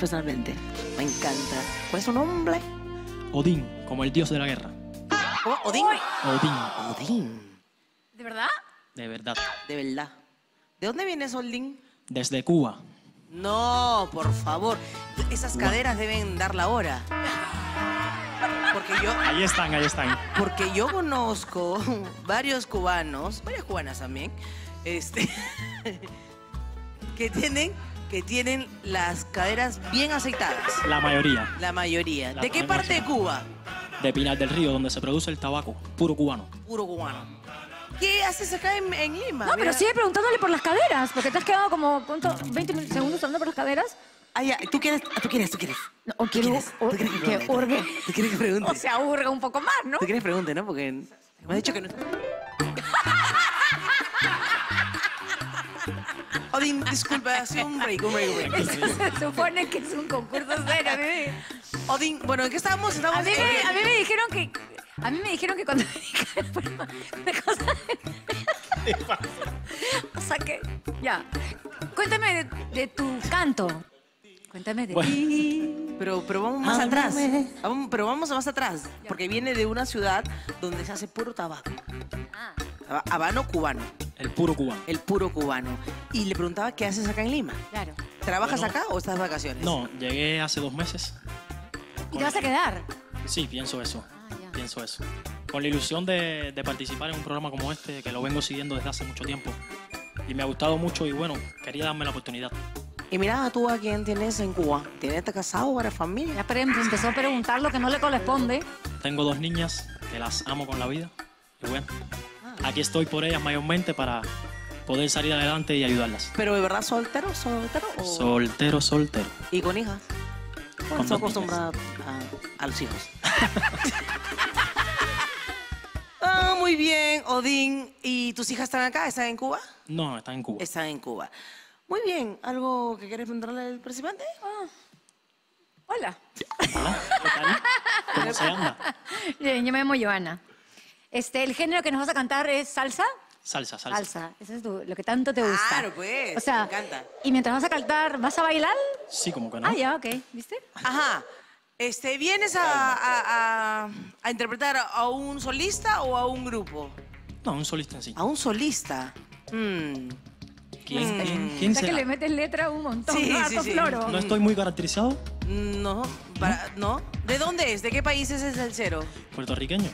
personalmente. Me encanta. ¿Cuál es su nombre? Odín, como el dios de la guerra. ¿Cómo? ¿Odín? Odín, Odín. ¿De verdad? de verdad. De verdad. ¿De dónde vienes, Odín? Desde Cuba. No, por favor. Esas caderas deben dar la hora. Porque yo, Ahí están, ahí están. porque yo conozco varios cubanos, varias cubanas también, este, que tienen, que tienen las caderas bien aceitadas. La mayoría. La mayoría. La ¿De qué parte de Cuba? De Pinar del Río, donde se produce el tabaco, puro cubano. Puro cubano. ¿Qué haces acá en, en Lima? No, pero sigue preguntándole por las caderas, porque te has quedado como, ¿cuánto? ¿20 mil- segundos hablando por las caderas? Ah, ya. ¿Tú quieres? Ah, ¿Tú quieres? ¿Tú quieres? No, o ¿Tú quiero quieres? ¿Tú quieres que. ¿Tú quieres que pregunte? O sea, hurga un poco más, ¿no? ¿Tú quieres que pregunte, no? Porque me has dicho que no... Odín, disculpa, sido un break, un break, un break. Se supone que es un concurso serio. A mí, me- Odín, bueno, ¿en qué estábamos? a mí, en- me, a mí me dijeron que... A mí me dijeron que cuando me cosa... O sea que... Ya. Cuéntame de, de tu canto. Cuéntame de Bueno. ti. Pero, pero vamos más atrás. Vamos- pero vamos más atrás, porque viene de una ciudad donde se hace puro tabaco. Ah. Haba- Habano cubano, El puro cubano. el puro cubano. Y le preguntaba, ¿qué haces acá en Lima? Claro. ¿Trabajas Bueno. acá o estás de vacaciones? No, llegué hace dos meses. ¿Y te vas a quedar? Sí, pienso eso. Ah, ya. Pienso eso. Con la ilusión de, de participar en un programa como este, que lo vengo siguiendo desde hace mucho tiempo. Y me ha gustado mucho y bueno, quería darme la oportunidad. Y mira tú a quién tienes en Cuba. ¿Tienes está casado para familia? Ya empezó a preguntar lo que no le corresponde. Tengo dos niñas que las amo con la vida. Y bueno, aquí estoy por ellas mayormente para poder salir adelante y ayudarlas. Pero de verdad soltero, soltero o... Soltero, soltero. ¿Y con hijas? Dos acostumbrada a, a los hijos. ah, muy bien, Odín. ¿Y tus hijas están acá? ¿Están en Cuba? No, están en Cuba. Están en Cuba. Muy bien. ¿Algo que quieres preguntarle al presidente? Hola. Hola, ¿qué tal? ¿Cómo se? Bien, yo me llamo Joana. Este, el género que nos vas a cantar es salsa. Salsa, salsa. Salsa. Eso es tu- lo que tanto te gusta. Claro, pues, O sea, me encanta. Y mientras vas a cantar, ¿vas a bailar? Sí, como que no. Ah, ya, ok. ¿Viste? Ajá. Este, ¿Vienes a, a- a- a interpretar a un solista o a un grupo? No, un solista en sí. A un solista. Mm. ¿Quién, Mm. quién, quién o sea que será? le metes letra un montón, Sí, ¿no? sí, Harto sí. floro. No estoy muy caracterizado. No, para- ¿no? ¿De dónde es? ¿De qué país es el cero? Puertorriqueño.